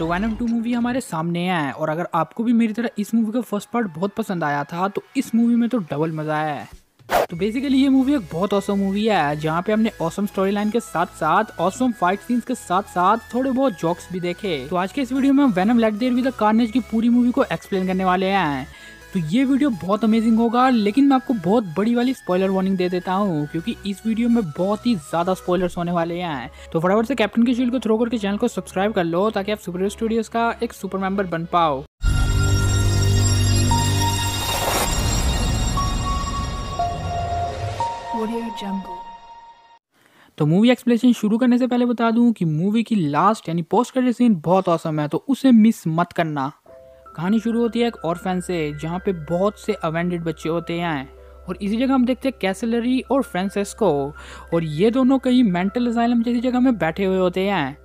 तो Venom two movie हमारे सामने है, और अगर आपको भी मेरी तरह इस मूवी का फ़र्स्ट पार्ट बहुत पसंद आया था तो इस मूवी में तो डबल मज़ा है। तो बेसिकली ये मूवी एक बहुत औसम मूवी है, जहाँ पे हमने औसम स्टोरी लाइन के साथ साथ औसम फाइट सीन्स के साथ साथ थोड़े बहुत जॉक्स भी देखे। तो आज के इस वीडियो में हम Venom let there with Carnage की पूरी मूवी को एक्सप्लेन करने वाले हैं। तो ये वीडियो बहुत अमेजिंग होगा लेकिन मैं आपको बहुत बड़ी वाली स्पॉइलर वार्निंग दे देता हूँ क्योंकि इस वीडियो में बहुत ही ज़्यादा स्पॉयलर्स होने वाले हैं। तो फटाफट से कैप्टन की शील्ड को थ्रो करके चैनल को सब्सक्राइब कर लो ताकि आप सुपर स्टूडियोज का एक सुपर मेंबर बन पाओ। तो मूवी एक्सप्लेनेशन शुरू करने से पहले बता दूँ कि मूवी की लास्ट यानी पोस्ट क्रेडिट सीन बहुत औसम है तो उसे मिस मत करना। कहानी शुरू होती है एक ऑर्फेन से, जहाँ पे बहुत से अवेंडेड बच्चे होते हैं और इसी जगह हम देखते हैं कैसलरी और फ्रांसिस्को और ये दोनों कहीं मेंटल असाइलम जैसी जगह में बैठे हुए होते हैं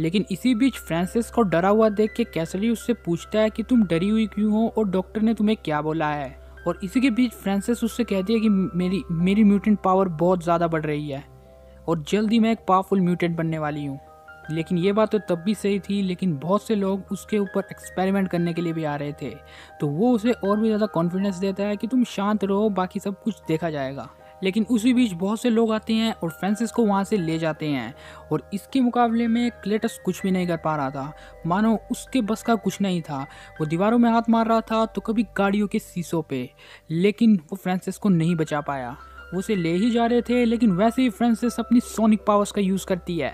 लेकिन इसी बीच फ्रांसिस को डरा हुआ देख के कैसलरी उससे पूछता है कि तुम डरी हुई क्यों हो और डॉक्टर ने तुम्हें क्या बोला है? और इसी के बीच फ्रांसिस उससे कहती है कि मेरी मेरी म्यूटेंट पावर बहुत ज़्यादा बढ़ रही है। और जल्दी मैं एक पावरफुल म्यूटेंट बनने वाली हूँ। लेकिन ये बात तो तब भी सही थी, लेकिन बहुत से लोग उसके ऊपर एक्सपेरिमेंट करने के लिए भी आ रहे थे। तो वो उसे और भी ज़्यादा कॉन्फिडेंस देता है कि तुम शांत रहो, बाकी सब कुछ देखा जाएगा। लेकिन उसी बीच बहुत से लोग आते हैं और फ्रांसिस को वहाँ से ले जाते हैं। और इसके मुकाबले में क्लेटस कुछ भी नहीं कर पा रहा था। मानो उसके बस का कुछ नहीं था। वो दीवारों में हाथ मार रहा था तो कभी गाड़ियों के शीशों पे। लेकिन वो फ्रांसिस को नहीं बचा पाया। वो उसे ले ही जा रहे थे, लेकिन वैसे ही फ्रांसिस अपनी सोनिक पावर्स का यूज़ करती है।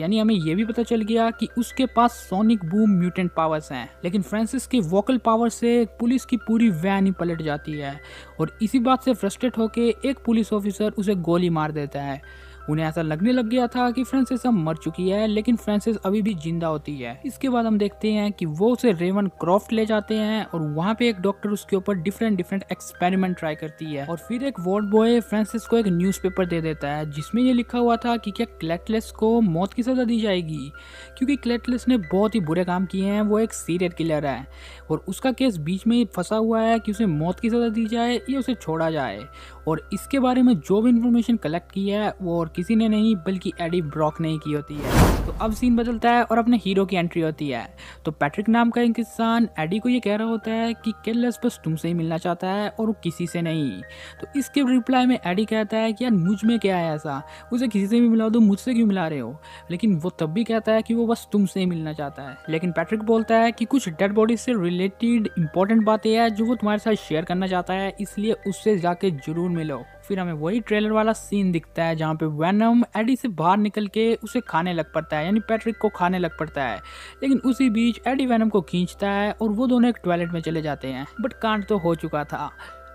यानी हमें यह भी पता चल गया कि उसके पास सोनिक बूम म्यूटेंट पावर्स हैं, लेकिन फ्रांसिस के वोकल पावर से पुलिस की पूरी वैन ही पलट जाती है। और इसी बात से फ्रस्ट्रेट होकर एक पुलिस ऑफिसर उसे गोली मार देता है। उन्हें ऐसा लगने लग गया था कि फ्रांसिस अब मर चुकी है, लेकिन फ्रांसिस अभी भी ज़िंदा होती है। इसके बाद हम देखते हैं कि वो उसे रेवन क्रॉफ्ट ले जाते हैं और वहाँ पे एक डॉक्टर उसके ऊपर डिफरेंट डिफरेंट एक्सपेरिमेंट ट्राई करती है। और फिर एक वार्ड बॉय फ्रांसिस को एक न्यूज़पेपर दे देता है, जिसमें ये लिखा हुआ था कि क्या क्लेटलेस को मौत की सजा दी जाएगी। क्योंकि क्लेटलेस ने बहुत ही बुरे काम किए हैं, वो एक सीरियल किलर है। और उसका केस बीच में फंसा हुआ है कि उसे मौत की सजा दी जाए या उसे छोड़ा जाए। और इसके बारे में जो भी इन्फॉर्मेशन कलेक्ट की है, वो और किसी ने नहीं, बल्कि एडी ब्रॉक ने ही की होती है। तो अब सीन बदलता है और अपने हीरो की एंट्री होती है। तो पैट्रिक नाम का एक इंसान एडी को ये कह रहा होता है कि केलस बस तुमसे ही मिलना चाहता है और वो किसी से नहीं। तो इसके रिप्लाई में एडी कहता है कि यार मुझमें क्या है ऐसा? उसे किसी से भी मिला दो, मुझसे क्यों मिला रहे हो? लेकिन वो तब भी कहता है कि वो बस तुमसे ही मिलना चाहता है। लेकिन पैट्रिक बोलता है कि कुछ डेड बॉडी से रिलेटेड इंपॉर्टेंट बातें है जो वो तुम्हारे साथ शेयर करना चाहता है, इसलिए उससे जाके ज़रूर मिलो। फिर हमें वही ट्रेलर वाला सीन दिखता है जहाँ पे वैनम एडी से बाहर निकल के उसे खाने लग पड़ता है, यानी पैट्रिक को खाने लग पड़ता है। लेकिन उसी बीच एडी वैनम को खींचता है और वो दोनों एक टॉयलेट में चले जाते हैं बट कांड तो हो चुका था।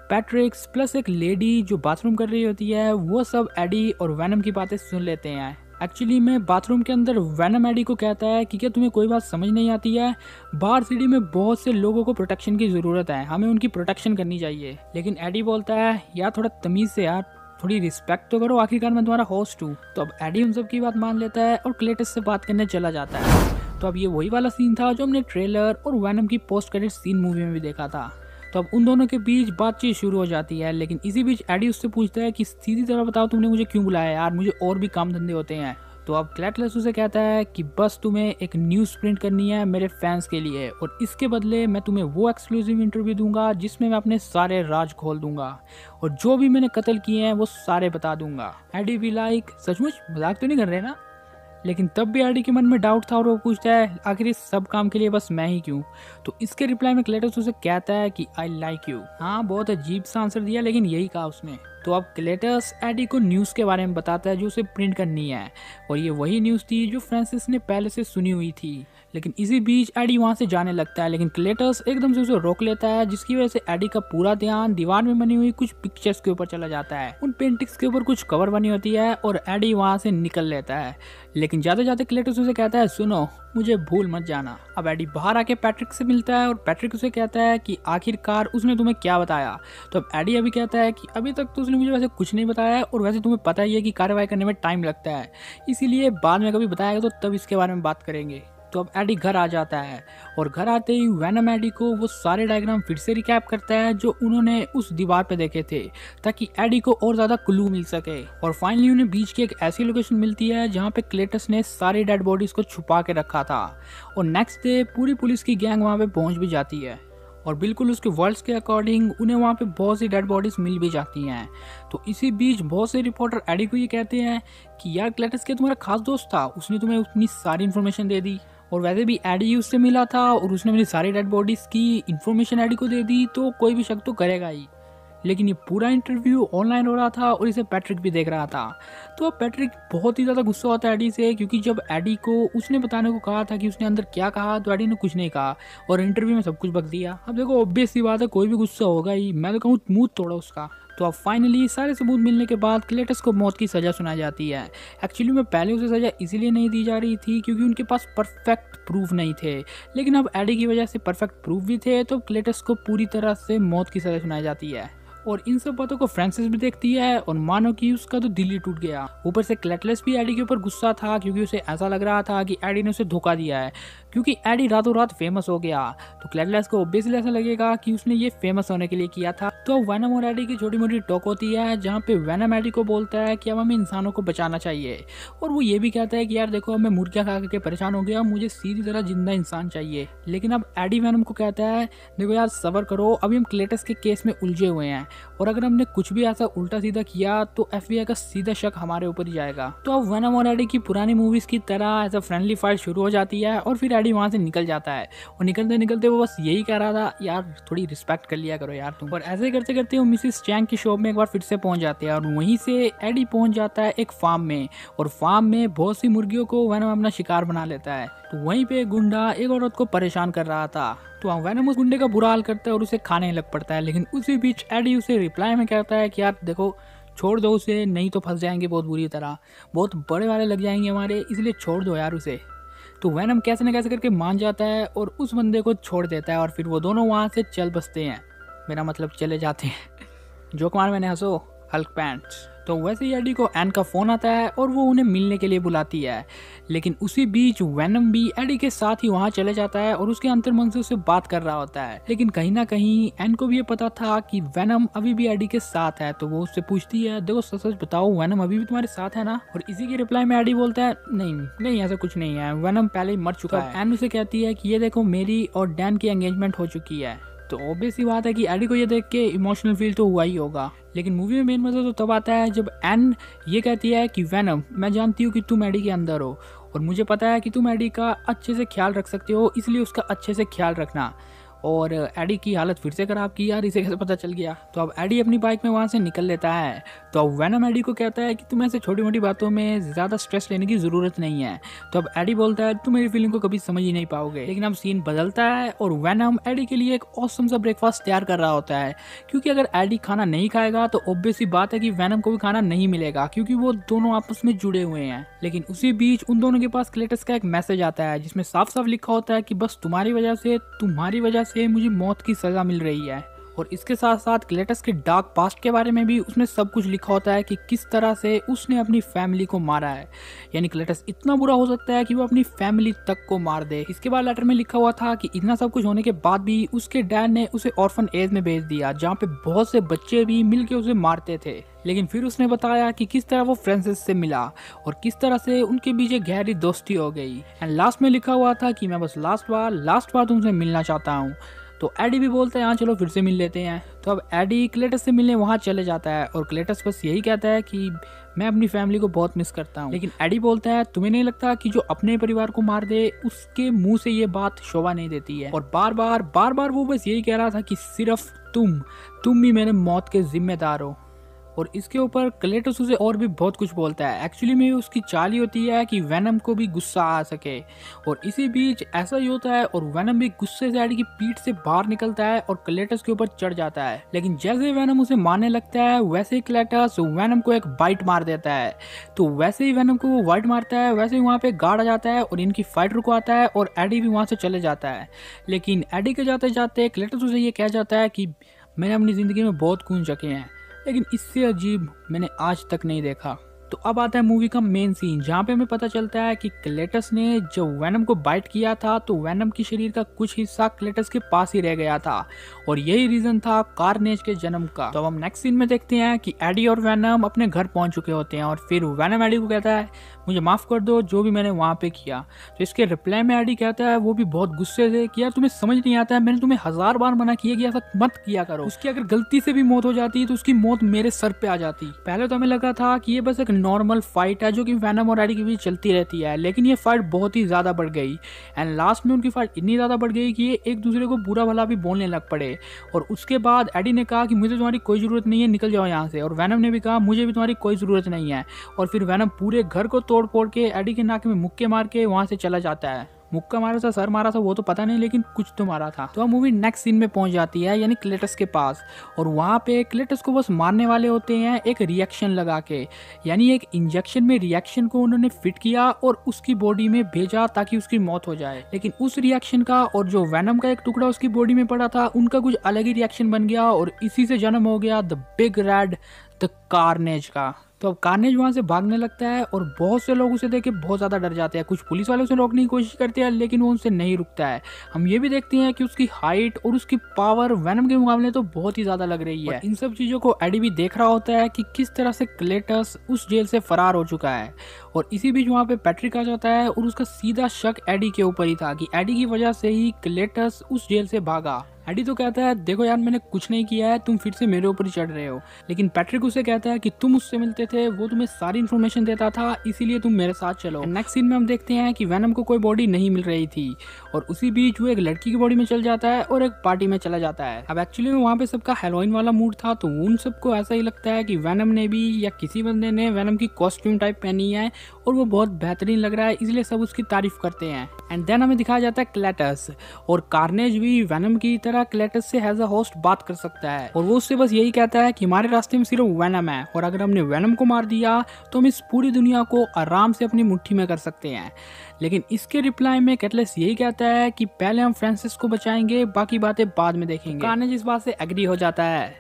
पैट्रिक्स प्लस एक लेडी जो बाथरूम कर रही होती है, वो सब एडी और वैनम की बातें सुन लेते हैं। एक्चुअली में बाथरूम के अंदर वैनम एडी को कहता है कि क्या तुम्हें कोई बात समझ नहीं आती है? बाहर सिटी में बहुत से लोगों को प्रोटेक्शन की ज़रूरत है। हमें उनकी प्रोटेक्शन करनी चाहिए। लेकिन एडी बोलता है, यार, थोड़ा तमीज़ से यार। थोड़ी रिस्पेक्ट तो करो। आखिरकार मैं तुम्हारा होस्ट हूँ। तो अब एडी उन सब की बात मान लेता है और क्लेटस से बात करने चला जाता है। तो अब ये वही वाला सीन था जो हमने ट्रेलर और वैनम की पोस्ट क्रेडिट सीन मूवी में भी देखा था। तो अब उन दोनों के बीच बातचीत शुरू हो जाती है, लेकिन इसी बीच एडी उससे पूछता है कि सीधी तरह बताओ तुमने मुझे क्यों बुलाया यार, मुझे और भी काम धंधे होते हैं। तो अब क्लैटलेस उसे कहता है कि बस तुम्हें एक न्यूज़ प्रिंट करनी है मेरे फैंस के लिए, और इसके बदले मैं तुम्हें वो एक्सक्लूसिव इंटरव्यू दूँगा जिसमें मैं अपने सारे राज खोल दूँगा, और जो भी मैंने कत्ल किए हैं वो सारे बता दूँगा। एडी भी लाइक सचमुच? मज़ाक तो नहीं कर रहे ना? लेकिन तब भी आरडी के मन में डाउट था और वो पूछता है, आखिर इस सब काम के लिए बस मैं ही क्यों? तो इसके रिप्लाई में क्लेटस उसे कहता है कि आई लाइक यू हाँ बहुत अजीब सा आंसर दिया, लेकिन यही कहा उसने। तो अब क्लेटस एडी को न्यूज़ के बारे में बताता है, जो उसे प्रिंट करनी है। और ये वही न्यूज़ थी जो फ्रांसिस ने पहले से सुनी हुई थी। लेकिन इसी बीच एडी वहाँ से जाने लगता है, लेकिन क्लेटस एकदम से उसे रोक लेता है, जिसकी वजह से एडी का पूरा ध्यान दीवार में बनी हुई कुछ पिक्चर्स के ऊपर चला जाता है। उन पेंटिंग्स के ऊपर कुछ कवर बनी होती है और एडी वहाँ से निकल लेता है। लेकिन जाते जाते क्लेटस उसे कहता है, सुनो, मुझे भूल मत जाना। अब एडी बाहर आके पैट्रिक से मिलता है और पैट्रिक उसे कहता है कि, आखिरकार उसने तुम्हें क्या बताया? तो अब एडी अभी कहता है कि, अभी तक तो उसने मुझे वैसे कुछ नहीं बताया और वैसे तुम्हें पता ही है कि कार्रवाई करने में टाइम लगता है। इसीलिए बाद में कभी बताएगा तो तब इसके बारे में बात करेंगे। तो अब एडी घर आ जाता है। और घर आते ही वैनम एडी को वो सारे डायग्राम फिर से रिकैप करता है, जो उन्होंने उस दीवार पे देखे थे, ताकि एडी को और ज़्यादा क्लू मिल सके। और फाइनली उन्हें बीच की एक ऐसी लोकेशन मिलती है, जहाँ पे क्लेटस ने सारी डेड बॉडीज़ को छुपा के रखा था। और नेक्स्ट डे पूरी पुलिस की गैंग वहाँ पे पहुँच भी जाती है। और बिल्कुल उसके वर्ड्स के अकॉर्डिंग उन्हें वहाँ पे बहुत सी डेड बॉडीज मिल भी जाती हैं। तो इसी बीच बहुत से रिपोर्टर एडी को ये कहते हैं कि, यार क्लेटस के तुम्हारा खास दोस्त था? उसने तुम्हें उतनी सारी इन्फॉर्मेशन दे दी। और वैसे भी एडी उससे मिला था और उसने मेरी सारी डेड बॉडीज़ की इन्फॉर्मेशन एडी को दे दी तो कोई भी शक तो करेगा ही। लेकिन ये पूरा इंटरव्यू ऑनलाइन हो रहा था और इसे पैट्रिक भी देख रहा था। तो अब पैट्रिक बहुत ही ज़्यादा गुस्सा होता है एडी से, क्योंकि जब एडी को, उसने बताने को कहा था कि उसने अंदर क्या कहा तो एडी ने कुछ नहीं कहा। और इंटरव्यू में सब कुछ बक दिया। अब देखो ऑब्वियस सी बात है, कोई भी गुस्सा होगा ही। मैं तो कहूँ, मुँह तोड़ा उसका। तो अब फाइनली सारे सबूत मिलने के बाद क्लेटस को मौत की सज़ा सुनाई जाती है। एक्चुअली में पहले उसे सज़ा इसीलिए नहीं दी जा रही थी क्योंकि उनके पास परफेक्ट प्रूफ नहीं थे। लेकिन अब एडी की वजह से परफेक्ट प्रूफ भी थे तो क्लेटस को पूरी तरह से मौत की सज़ा सुनाई जाती है। और इन सब बातों को फ्रांसिस भी देखती है और मानो कि उसका तो दिल ही टूट गया। ऊपर से क्लेटलेस भी एडी के ऊपर गुस्सा था क्योंकि उसे ऐसा लग रहा था कि एडी ने उसे धोखा दिया है, क्योंकि एडी रातों रात फ़ेमस हो गया। तो क्लेटलेस को ऑब्वियसली ऐसा लगेगा कि उसने ये फ़ेमस होने के लिए किया था। तो वैनम और एडी की छोटी मोटी टॉक होती है, जहाँ पे वैनम एडी को बोलता है कि अब हमें इंसानों को बचाना चाहिए। और वो ये भी कहता है कि यार देखो, अब मैं मुर्गिया खा करके परेशान हो गया मुझे सीधी तरह ज़िंदा इंसान चाहिए। लेकिन अब एडी वैनम को कहता है, देखो यार, सबर करो, अभी हम क्लेटस के केस में उलझे हुए हैं। और अगर हमने कुछ भी ऐसा उल्टा सीधा किया तो एफबीआई का सीधा शक हमारे ऊपर ही जाएगा। तो अब वनम और एडी की पुरानी मूवीज़ की तरह एज अ फ्रेंडली फाइट शुरू हो जाती है और फिर एडी वहाँ से निकल जाता है। और निकलते निकलते वो बस यही कह रहा था, यार, थोड़ी रिस्पेक्ट कर लिया करो यार तुम। और ऐसे करते करते वो मिसिस चैंग की शॉप में एक बार फिर से पहुँच जाते हैं और वहीं से एडी पहुँच जाता है एक फार्म में। और फार्म में बहुत सी मुर्गियों को वनम अपना शिकार बना लेता है। तो वहीं पे गुंडा एक औरत को परेशान कर रहा था। तो वैनम उस गुंडे का बुरा हाल करता है और उसे खाने लग पड़ता है, लेकिन उसी बीच एडी उसे रिप्लाई में कहता है कि यार देखो, छोड़ दो उसे, नहीं तो फंस जाएँगे बहुत बुरी तरह। बहुत बड़े वाले लग जाएँगे हमारे, इसलिए छोड़ दो यार उसे। तो वैनम कैसे न कैसे करके मान जाता है और उस बंदे को छोड़ देता है और फिर वो दोनों वहाँ से चल बसते हैं। मेरा मतलब चले जाते हैं। जो कुमार, मैंने हंसो हल्क पैंट्स तो वैसे ही एडी को एन का फ़ोन आता है और वो उन्हें मिलने के लिए बुलाती है। लेकिन उसी बीच वैनम भी एडी के साथ ही वहाँ चले जाता है और उसके अंतर मन से उससे बात कर रहा होता है। लेकिन कहीं ना कहीं एन को भी ये पता था कि वैनम अभी भी एडी के साथ है तो वो उससे पूछती है देखो सच सच बताओ वैनम अभी भी तुम्हारे साथ है ना? और इसी की रिप्लाई में एडी बोलता है नहीं नहीं ऐसा कुछ नहीं है। वैनम पहले ही मर चुका है। एन उसे कहती है कि ये देखो मेरी और डैन की एंगेजमेंट हो चुकी है। तो ऑब्वियस ही बात है कि एडी को ये देख के इमोशनल फील तो हुआ ही होगा। लेकिन मूवी में मेन मज़ा तो तब आता है जब एन ये कहती है कि वैनम मैं जानती हूँ कि तुम एडी के अंदर हो और मुझे पता है कि तुम एडी का अच्छे से ख्याल रख सकते हो, इसलिए उसका अच्छे से ख्याल रखना। और एडी की हालत फिर से ख़राब की यार, इसे कैसे पता चल गया? तो अब एडी अपनी बाइक में वहाँ से निकल लेता है। तो अब वैनम एडी को कहता है कि तुम ऐसे छोटी मोटी बातों में ज़्यादा स्ट्रेस लेने की ज़रूरत नहीं है। तो अब एडी बोलता है, तुम मेरी फीलिंग को कभी समझ ही नहीं पाओगे। लेकिन अब सीन बदलता है और वैनम एडी के लिए एक औसम सा ब्रेकफास्ट तैयार कर रहा होता है। क्योंकि अगर एडी खाना नहीं खाएगा तो ऑब्वियस ही बात है कि वैनम को भी खाना नहीं मिलेगा, क्योंकि वो दोनों आपस में जुड़े हुए हैं। लेकिन उसी बीच उन दोनों के पास क्लेटस का एक मैसेज आता है, जिसमें साफ़ साफ़ लिखा होता है कि बस तुम्हारी वजह से, तुम्हारी वजह से मुझे मौत की सज़ा मिल रही है। और इसके साथ साथ क्लेटस के डार्क पास्ट के बारे में भी उसमें सब कुछ लिखा होता है कि किस तरह से उसने अपनी फैमिली को मारा है। यानी क्लेटस इतना बुरा हो सकता है कि वो अपनी फैमिली तक को मार दे। इसके बाद लेटर में लिखा हुआ था कि इतना सब कुछ होने के बाद भी उसके डैड ने उसे ऑर्फन एज में भेज दिया, जहाँ पे बहुत से बच्चे भी मिलके उसे मारते थे। लेकिन फिर उसने बताया कि किस तरह वो फ्रेंसिस से मिला और किस तरह से उनके बीच एक गहरी दोस्ती हो गई। एंड लास्ट में लिखा हुआ था कि मैं बस लास्ट बार लास्ट बार तुमसे मिलना चाहता हूँ। तो एडी भी बोलता है हाँ चलो फिर से मिल लेते हैं। तो अब एडी क्लेटस से मिलने वहाँ चले जाता है और क्लेटस बस यही कहता है कि मैं अपनी फैमिली को बहुत मिस करता हूँ। लेकिन एडी बोलता है, तुम्हें नहीं लगता कि जो अपने परिवार को मार दे, उसके मुँह से ये बात शोभा नहीं देती है? और बार बार बार बार वो बस यही कह रहा था कि सिर्फ़ तुम तुम भी मेरे मौत के जिम्मेदार हो। और इसके ऊपर क्लेटस उसे और भी बहुत कुछ बोलता है। एक्चुअली में उसकी चाल ही होती है कि वैनम को भी गुस्सा आ सके। और इसी बीच ऐसा ही होता है और वैनम भी गुस्से से एडी की पीठ से बाहर निकलता है और क्लेटस के ऊपर चढ़ जाता है। लेकिन जैसे वैनम उसे मारने लगता है, वैसे ही क्लेटस वैनम को एक बाइट मार देता है। तो वैसे ही वैनम को वो वाइट मारता है, वैसे ही वहाँ पे गार्ड आ जाता है और इनकी फाइट रुकवाता है और एडी भी वहाँ से चले जाता है। लेकिन एडी के जाते जाते क्लेटस उसे ये कह जाता है कि, मैंने अपनी ज़िंदगी में बहुत खून चके हैं। लेकिन इससे अजीब मैंने आज तक नहीं देखा। तो अब आता है मूवी का मेन सीन जहाँ पे हमें पता चलता है कि क्लेटस ने जब वैनम को बाइट किया था तो वैनम की शरीर का कुछ हिस्सा क्लेटस के पास ही रह गया था। और यही रीजन था कार्नेज के जन्म का। तो हम नेक्स्ट सीन में देखते हैं कि एडी और वैनम अपने घर पहुँच चुके होते हैं, और फिर वैनम एडी को कहता है, मुझे माफ़ कर दो जो भी मैंने वहाँ पे किया। तो इसके रिप्लाई में एडी कहता है, वो भी बहुत गुस्से से कि यार तुम्हें समझ नहीं आता है, मैंने तुम्हें हज़ार बार मना किया कि ऐसा मत किया करो। उसकी अगर गलती से भी मौत हो जाती तो उसकी मौत मेरे सर पे आ जाती। पहले तो हमें लगा था कि ये बस एक नॉर्मल फाइट है, जो कि वैनम और एडी के बीच चलती रहती है, लेकिन ये फाइट बहुत ही ज़्यादा बढ़ गई। एंड लास्ट में उनकी फाइट इतनी ज़्यादा बढ़ गई कि ये एक दूसरे को बुरा भला भी बोलने लग पड़े। और उसके बाद एडी ने कहा कि मुझे तुम्हारी कोई ज़रूरत नहीं है, निकल जाओ यहाँ से। और वैनम ने भी कहा, मुझे भी तुम्हारी कोई ज़रूरत नहीं है। और फिर वैनम पूरे घर को तोड़ फोड़ के एडी के नाक में मुक्के मार के वहाँ से चला जाता है। मुक्का मारा था, सर मारा था, वो तो पता नहीं, लेकिन कुछ तो मारा था। तो अब मूवी नेक्स्ट सीन में पहुँच जाती है, यानी क्लेटस के पास। और वहाँ पे क्लेटस को बस मारने वाले होते हैं एक रिएक्शन लगा के। यानी एक इंजेक्शन में रिएक्शन को उन्होंने फिट किया और उसकी बॉडी में भेजा ताकि उसकी मौत हो जाए। लेकिन उस रिएक्शन का और जो वैनम का एक टुकड़ा उसकी बॉडी में पड़ा था, उनका कुछ अलग ही रिएक्शन बन गया और इसी से जन्म हो गया the big red the Carnage का। तो अब कार्नेज वहाँ से भागने लगता है और बहुत से लोग उसे देख के बहुत ज़्यादा डर जाते हैं। कुछ पुलिस वाले उसे रोकने की कोशिश करते हैं लेकिन वो उनसे नहीं रुकता है। हम ये भी देखते हैं कि उसकी हाइट और उसकी पावर वैनम के मुकाबले तो बहुत ही ज़्यादा लग रही है। इन सब चीज़ों को एडी भी देख रहा होता है कि किस तरह से क्लेटस उस जेल से फरार हो चुका है। और इसी बीच वहाँ पे पैट्रिक आ जाता है और उसका सीधा शक एडी के ऊपर ही था कि एडी की वजह से ही क्लेटस उस जेल से भागा। एडी तो कहता है, देखो यार, मैंने कुछ नहीं किया है, तुम फिर से मेरे ऊपर ही चढ़ रहे हो। लेकिन पैट्रिक उसे कहता है कि तुम उससे मिलते थे, वो तुम्हें सारी इन्फॉर्मेशन देता था, इसीलिए तुम मेरे साथ चलो। नेक्स्ट सीन में हम देखते हैं कि वैनम को कोई बॉडी नहीं मिल रही थी और उसी बीच वो एक लड़की की बॉडी में चल जाता है और एक पार्टी में चला जाता है। अब एक्चुअली में वहाँ पे सबका हेलोइन वाला मूड था तो उन सबको ऐसा ही लगता है कि वैनम ने भी या किसी बंदे ने वैनम की कॉस्ट्यूम टाइप पहनी है और वो बहुत बेहतरीन लग रहा है, इसलिए सब उसकी तारीफ़ करते हैं। एंड देन हमें दिखाया जाता है क्लेटस और कार्नेज भी वैनम की तरह क्लेटस से एज अ होस्ट बात कर सकता है। और वो उससे बस यही कहता है कि हमारे रास्ते में सिर्फ़ वैनम है। और अगर हमने वैनम को मार दिया तो हम इस पूरी दुनिया को आराम से अपनी मुट्ठी में कर सकते हैं। लेकिन इसके रिप्लाई में कैटलेस यही कहता है कि पहले हम फ्रांसिस को बचाएँगे, बाकी बातें बाद में देखेंगे। कार्नेज इस बात से एग्री हो जाता है।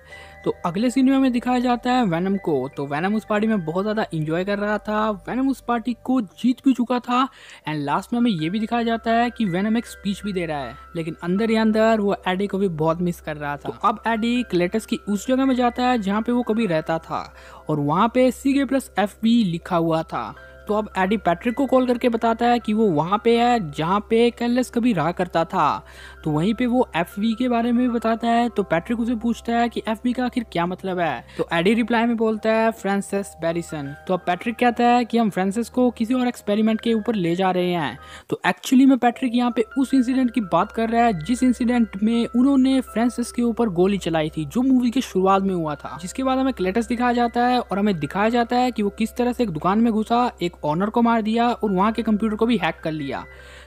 तो अगले सीन में हमें दिखाया जाता है वैनम को। तो वैनम उस पार्टी में बहुत ज़्यादा इंजॉय कर रहा था। वैनम उस पार्टी को जीत भी चुका था। एंड लास्ट में हमें ये भी दिखाया जाता है कि वैनम एक स्पीच भी दे रहा है। लेकिन अंदर ही अंदर वो एडी को भी बहुत मिस कर रहा था। तो अब एडी क्लेटस की उस जगह में जाता है जहाँ पे वो कभी रहता था। और वहाँ पे सी प्लस एफ़ लिखा हुआ था। तो अब एडी पैट्रिक को कॉल करके बताता है कि वो वहाँ पे है, जहाँ पे कैलेस कभी रहा करता था। तो वहीं पे वो एफ़ के बारे में भी बताता है। तो पैट्रिक उसे पूछता है कि एफ़ का आखिर क्या मतलब है। तो एडी रिप्लाई में बोलता है फ्रांसिस बेरिसन तो अब पैट्रिक कहता है कि हम फ्रांसिस को किसी और एक्सपेरिमेंट के ऊपर ले जा रहे हैं। तो एक्चुअली में पैट्रिक यहाँ पे उस इंसिडेंट की बात कर रहा है, जिस इंसिडेंट में उन्होंने फ्रांसिस के ऊपर गोली चलाई थी, जो मूवी के शुरुआत में हुआ था। जिसके बाद हमें क्लेटस दिखाया जाता है और हमें दिखाया जाता है कि वो किस तरह से एक दुकान में घुसा, एक एक ऑनर को मार दिया और वहाँ के कंप्यूटर को भी हैक कर लिया।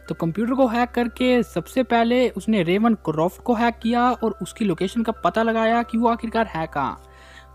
तो कंप्यूटर को हैक करके सबसे पहले उसने रेवन क्रॉफ्ट को हैक किया और उसकी लोकेशन का पता लगाया कि वो आखिरकार है कहाँ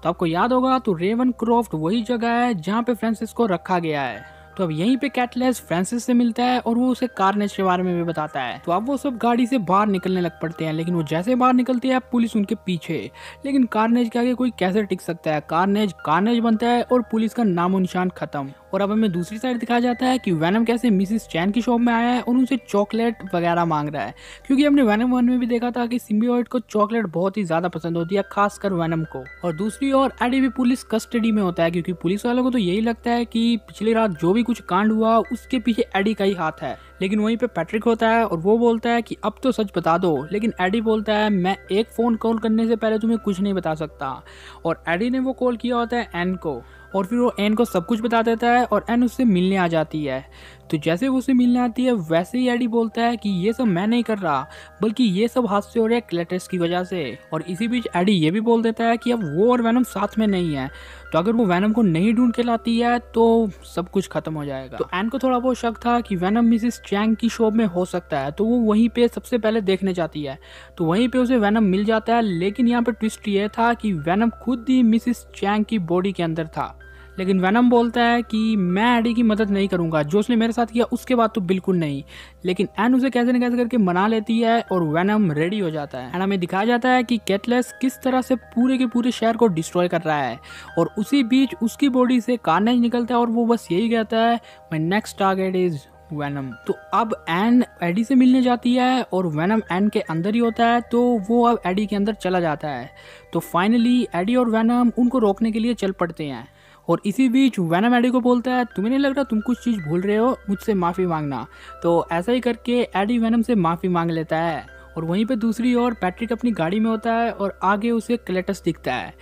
तो आपको याद होगा तो रेवन क्रॉफ्ट वही जगह है जहाँ पे फ्रांसिस को रखा गया है। तो अब यहीं पे कैटलेस फ्रांसिस से मिलता है और वो उसे कार्नेज के बारे में भी बताता है। तो अब वो सब गाड़ी से बाहर निकलने लग पड़ते हैं, लेकिन वो जैसे बाहर निकलते हैं, पुलिस उनके पीछे। लेकिन कारनेज के आगे कोई कैसे टिक सकता है? कार्नेज कार्नेज बनता है और पुलिस का नामो निशान खत्म। और अब हमें दूसरी साइड दिखाया जाता है कि वैनम कैसे मिसिस चैन की शॉप में आया है और उनसे चॉकलेट वगैरह मांग रहा है। क्योंकि हमने वैनम वन में भी देखा था कि सिम्बियोइड को चॉकलेट बहुत ही ज़्यादा पसंद होती है, खासकर वैनम को। और दूसरी ओर एडी भी पुलिस कस्टडी में होता है, क्योंकि पुलिस वालों को तो यही लगता है कि पिछली रात जो भी कुछ कांड हुआ, उसके पीछे एडी का ही हाथ है। लेकिन वहीं पे पैट्रिक होता है और वो बोलता है कि, अब तो सच बता दो। लेकिन एडी बोलता है, मैं एक फ़ोन कॉल करने से पहले तुम्हें कुछ नहीं बता सकता। और एडी ने वो कॉल किया होता है एन को। और फिर वो एन को सब कुछ बता देता है और एन उससे मिलने आ जाती है। तो जैसे वो उसे मिलने आती है, वैसे ही एडी बोलता है कि ये सब मैं नहीं कर रहा, बल्कि ये सब हादसे हो रहे हैं क्लेटस की वजह से। और इसी बीच एडी ये भी बोल देता है कि अब वो और वैनम साथ में नहीं है। तो अगर वो वैनम को नहीं ढूंढ के लाती है तो सब कुछ खत्म हो जाएगा। तो एन को थोड़ा बहुत शक था कि वैनम मिसिस चैंग की शॉप में हो सकता है तो वो वहीं पे सबसे पहले देखने जाती है। तो वहीं पे उसे वैनम मिल जाता है, लेकिन यहाँ पे ट्विस्ट ये था कि वैनम खुद ही मिसिस चैंग की बॉडी के अंदर था। लेकिन वैनम बोलता है कि मैं एडी की मदद नहीं करूँगा। जो उसने मेरे साथ किया, उसके बाद तो बिल्कुल नहीं। लेकिन एन उसे कैसे न कैसे करके मना लेती है और वैनम रेडी हो जाता है। एंड हमें दिखाया जाता है कि कैटलेस किस तरह से पूरे के पूरे शहर को डिस्ट्रॉय कर रहा है। और उसी बीच उसकी बॉडी से कार्नेज निकलता है और वो बस यही कहता है my next target is Venom. तो अब एन एडी से मिलने जाती है और वैनम एन के अंदर ही होता है तो वो अब एडी के अंदर चला जाता है। तो फाइनली एडी और वैनम उनको रोकने के लिए चल पड़ते हैं। और इसी बीच वैनम एडी को बोलता है, तुम्हें नहीं लग रहा तुम कुछ चीज़ भूल रहे हो? मुझसे माफ़ी मांगना। तो ऐसा ही करके एडी वैनम से माफ़ी मांग लेता है और वहीं पे दूसरी ओर पैट्रिक अपनी गाड़ी में होता है और आगे उसे क्लेटस दिखता है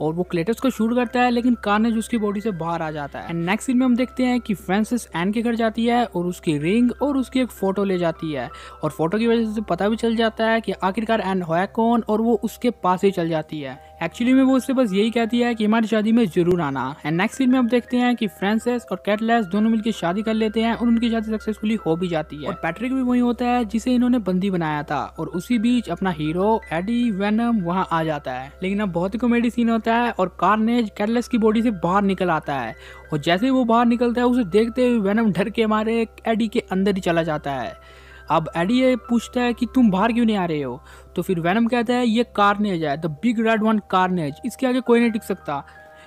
और वो क्लेटस को शूट करता है, लेकिन कार्नेज उसकी बॉडी से बाहर आ जाता है। एंड नेक्स्ट सीन में हम देखते हैं कि फ्रांसिस एन के घर जाती है और उसकी रिंग और उसकी एक फ़ोटो ले जाती है और फ़ोटो की वजह से पता भी चल जाता है कि आखिरकार एन होया कौन और वो उसके पास ही चल जाती है। एक्चुअली में वो उससे बस यही कहती है कि हमारी शादी में ज़रूर आना। एंड नेक्स्ट सीन में हम देखते हैं कि फ्रांसिस और कैटलेस दोनों मिलकर शादी कर लेते हैं और उनकी शादी सक्सेसफुली हो भी जाती है। और पैट्रिक भी वही होता है जिसे इन्होंने बंदी बनाया था और उसी बीच अपना हीरो एडी वेनम वहाँ आ जाता है। लेकिन अब बहुत ही कॉमेडी सीन होता है और कार्नेज कैटलेस की बॉडी से बाहर निकल आता है। और जैसे ही वो बाहर निकलता है, उसे देखते हुए वेनम डर के मारे एडी के अंदर ही चला जाता है। अब एडी ये पूछता है कि तुम बाहर क्यों नहीं आ रहे हो? तो फिर वैनम कहता है, ये कार्नेज है the big red one Carnage इसके आगे कोई नहीं टिक सकता।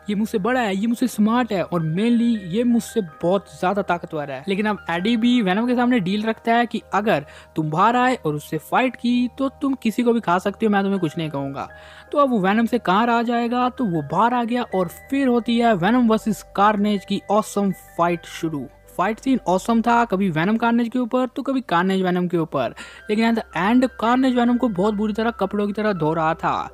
ये मुझसे बड़ा है, ये मुझसे स्मार्ट है और मेनली ये मुझसे बहुत ज़्यादा ताकतवर है. लेकिन अब एडी भी वैनम के सामने डील रखता है कि अगर तुम बाहर आए और उससे फाइट की तो तुम किसी को भी खा सकते हो, मैं तुम्हें कुछ नहीं कहूँगा। तो अब वो वैनम से कहाँ आ जाएगा? तो वो बाहर आ गया और फिर होती है वैनम वर्सेस कार्नेज की ऑसम फाइट शुरू। फाइट सीन ऑसम था, कभी वैनम कार्नेज के ऊपर तो कभी कार्नेज वैनम के ऊपर। लेकिन एंड कार्नेज वैनम को बहुत बुरी तरह, कपड़ों की तरह धो रहा था।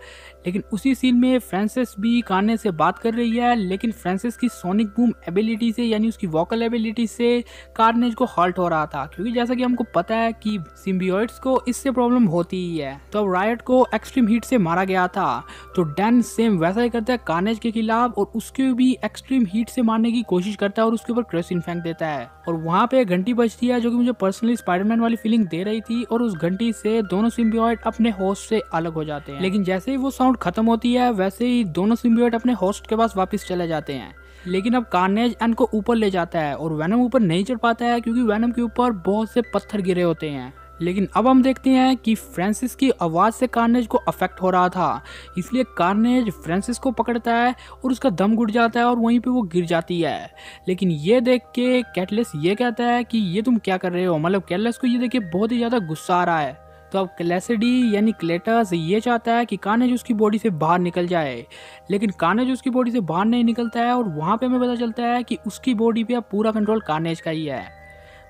लेकिन उसी सीन में फ्रांसिस भी कार्ने से बात कर रही है, लेकिन फ्रांसिस की सोनिक बूम एबिलिटी से, यानी उसकी वोकल एबिलिटी से कार्नेज को हॉल्ट हो रहा था। क्योंकि जैसा कि हमको पता है कि सिम्बियोइड्स को इससे प्रॉब्लम होती ही है। तो अब रायट को एक्सट्रीम हीट से मारा गया था। तो डैन सेम वैसा ही करता है कार्नेज के खिलाफ और उसके भी एक्सट्रीम हीट से मारने की कोशिश करता है और उसके ऊपर क्रेसिन फेंक देता है। और वहाँ पे घंटी बजती है जो कि मुझे पर्सनली स्पाइडरमैन वाली फीलिंग दे रही थी और उस घंटी से दोनों सिम्बियोइड अपने होस्ट से अलग हो जाते हैं। लेकिन जैसे ही वो साउंड खत्म होती है, वैसे ही दोनों सिम्बियोट अपने होस्ट के पास वापस चले जाते हैं। लेकिन अब कार्नेज एन को ऊपर ले जाता है और वैनम ऊपर नहीं चढ़ पाता है क्योंकि वैनम के ऊपर बहुत से पत्थर गिरे होते हैं। लेकिन अब हम देखते हैं कि फ्रांसिस की आवाज़ से कार्नेज को अफेक्ट हो रहा था। इसलिए कार्नेज फ्रांसिस को पकड़ता है और उसका दम घुट जाता है और वहीं पे वो गिर जाती है। लेकिन ये देख के कैटलेस ये कहता है कि ये तुम क्या कर रहे हो? मतलब कैटलेस को ये देख के बहुत ही ज़्यादा गुस्सा आ रहा है। तो अब क्लेसिडी यानी क्लेटस ये चाहता है कि कानेज उसकी बॉडी से बाहर निकल जाए। लेकिन कानेज उसकी बॉडी से बाहर नहीं निकलता है और वहाँ पे हमें पता चलता है कि उसकी बॉडी पे अब पूरा कंट्रोल कानेज का ही है।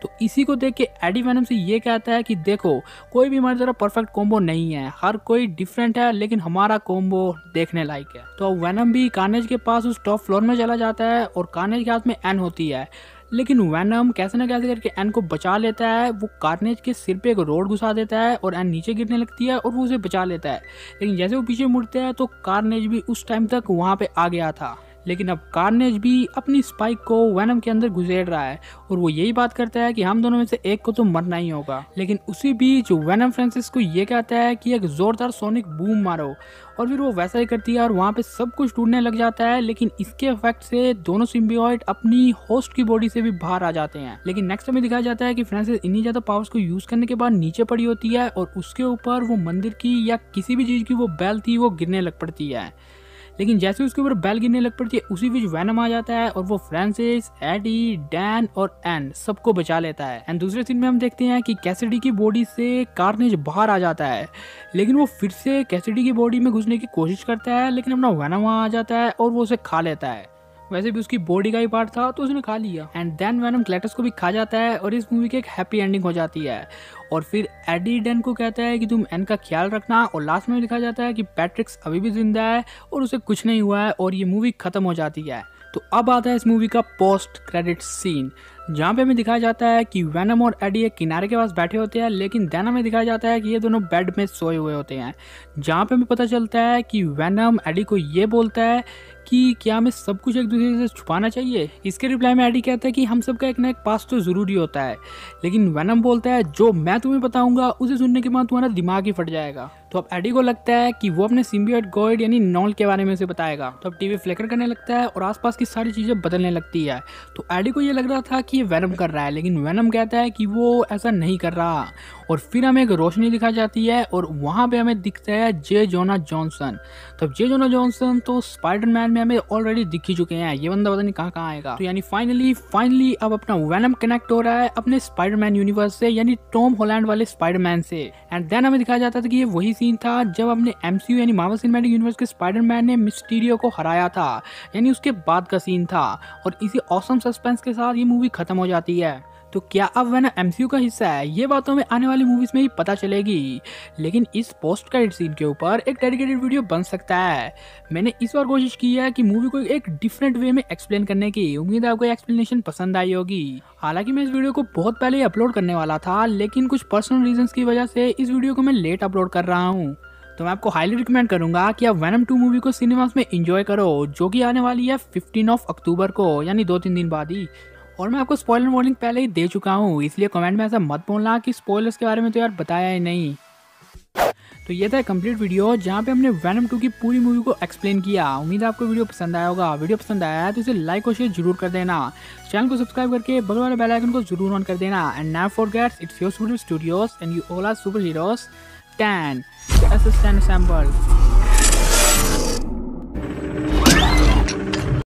तो इसी को देख के एडी वैनम से ये कहता है कि देखो, कोई भी हमारी तरह परफेक्ट कॉम्बो नहीं है। हर कोई डिफरेंट है, लेकिन हमारा कॉम्बो देखने लायक है। तो वैनम भी कानेज के पास उस टॉप फ्लोर में चला जाता है और कानेज के हाथ में एन होती है। लेकिन वैनम कैसे ना कैसे करके एन को बचा लेता है, वो कार्नेज के सिर पे एक रोड घुसा देता है और एन नीचे गिरने लगती है और वो उसे बचा लेता है। लेकिन जैसे वो पीछे मुड़ते हैं तो कार्नेज भी उस टाइम तक वहाँ पे आ गया था। लेकिन अब कार्नेज भी अपनी स्पाइक को वैनम के अंदर घुसेड़ रहा है और वो यही बात करता है कि हम दोनों में से एक को तो मरना ही होगा। लेकिन उसी बीच वैनम फ्रांसिस को ये कहता है कि एक जोरदार सोनिक बूम मारो और फिर वो वैसा ही करती है और वहाँ पे सब कुछ टूटने लग जाता है, लेकिन इसके इफ़ेक्ट से दोनों सिम्बियोइड अपनी होस्ट की बॉडी से भी बाहर आ जाते हैं। लेकिन नेक्स्ट में दिखाया जाता है कि फ्रांसिस इन्नी ज़्यादा पावर्स को यूज़ करने के बाद नीचे पड़ी होती है और उसके ऊपर वो मंदिर की या किसी भी चीज़ की वो बैल थी वो गिरने लग पड़ती है। लेकिन जैसे उसके ऊपर बैल गिरने लग पड़ती है, उसी बीच वैनम आ जाता है और वो फ्रांसिस एडी डैन और एन सबको बचा लेता है। एंड दूसरे सीन में हम देखते हैं कि कैसेडी की बॉडी से कार्नेज बाहर आ जाता है। लेकिन वो फिर से कैसेडी की बॉडी में घुसने की कोशिश करता है, लेकिन अपना वैनम आ जाता है और वो उसे खा लेता है। वैसे भी उसकी बॉडी का ही पार्ट था तो उसने खा लिया। एंड देन वैनम क्लेटस को भी खा जाता है और इस मूवी की एक हैप्पी एंडिंग हो जाती है। और फिर एडी डेन को कहता है कि तुम एन का ख्याल रखना। और लास्ट में लिखा जाता है कि पैट्रिक्स अभी भी ज़िंदा है और उसे कुछ नहीं हुआ है और ये मूवी खत्म हो जाती है। तो अब आता है इस मूवी का पोस्ट क्रेडिट सीन जहाँ पे हमें दिखाया जाता है कि वैनम और एडी एक किनारे के पास बैठे होते हैं, लेकिन दैना में दिखाया जाता है कि ये दोनों बेड में सोए हुए होते हैं, जहाँ पे हमें पता चलता है कि वैनम एडी को ये बोलता है कि क्या हमें सब कुछ एक दूसरे से छुपाना चाहिए? इसके रिप्लाई में एडी कहता है कि हम सबका एक ना एक पास तो ज़रूरी होता है, लेकिन वैनम बोलता है, जो मैं तुम्हें बताऊँगा, उसे सुनने के बाद तुम्हारा दिमाग ही फट जाएगा। तो अब एडी को लगता है कि वो अपने सिम्बियट गोइड यानी नॉल के बारे में उसे बताएगा। तो अब टीवी फ्लेकर करने लगता है और आसपास की सारी चीज़ें बदलने लगती है। तो एडी को ये लग रहा था कि ये वैनम कर रहा है, लेकिन वैनम कहता है कि वो ऐसा नहीं कर रहा। और फिर हमें एक रोशनी दिखाई जाती है और वहाँ पे हमें दिखता है जे जोना जॉनसन। तो जे जोना जॉनसन तो स्पाइडरमैन में हमें ऑलरेडी दिख ही चुके हैं। ये बंदा पता नहीं कहाँ कहाँ आएगा। तो यानी फाइनली फाइनली अब अपना वैनम कनेक्ट हो रहा है अपने स्पाइडरमैन यूनिवर्स से, यानी टॉम होलैंड वाले स्पाइडरमैन से। एंड देन हमें दिखाया जाता था कि ये वही सीन था जब अपने एम यानी मार्वल सिनेमैटिक यूनिवर्स के स्पाइडरमैन ने मिस्टीरियो को हराया था। यानी उसके बाद का सीन था। और इसी औसम सस्पेंस के साथ ये मूवी खत्म हो जाती है। तो क्या अब वह ना एम का हिस्सा है? ये बातों में आने वाली मूवीज़ में ही पता चलेगी। लेकिन इस पोस्ट क्रेडिट सीन के ऊपर एक डेडिकेटेड वीडियो बन सकता है। मैंने इस बार कोशिश की है कि मूवी को एक डिफरेंट वे में एक्सप्लेन करने की। उम्मीद है आपको एक्सप्लेनेशन पसंद आई होगी। हालाँकि मैं इस वीडियो को बहुत पहले ही अपलोड करने वाला था, लेकिन कुछ पर्सनल रीजन की वजह से इस वीडियो को मैं लेट अपलोड कर रहा हूँ। तो मैं आपको हाईली रिकमेंड करूँगा कि आप वैनम टू मूवी को सिनेमास में एंजॉय करो, जो कि आने वाली है फिफ्टीन ऑफ़ अक्टूबर को, यानी दो तीन दिन बाद ही। और मैं आपको स्पॉइलर वार्निंग पहले ही दे चुका हूँ, इसलिए कमेंट में ऐसा मत बोलना कि स्पॉयलर्स के बारे में तो यार बताया ही नहीं। तो ये था कंप्लीट वीडियो जहाँ पे हमने वैनम टू की पूरी मूवी को एक्सप्लेन किया। उम्मीद है आपको वीडियो पसंद आया होगा। वीडियो पसंद आया है तो इसे लाइक और शेयर ज़रूर कर देना। चैनल को सब्सक्राइब करके बगल वाले बेल आइकन को ज़रूर ऑन कर देना। And now for gets it's your studio studios and you are superheroes 10 assistant assembled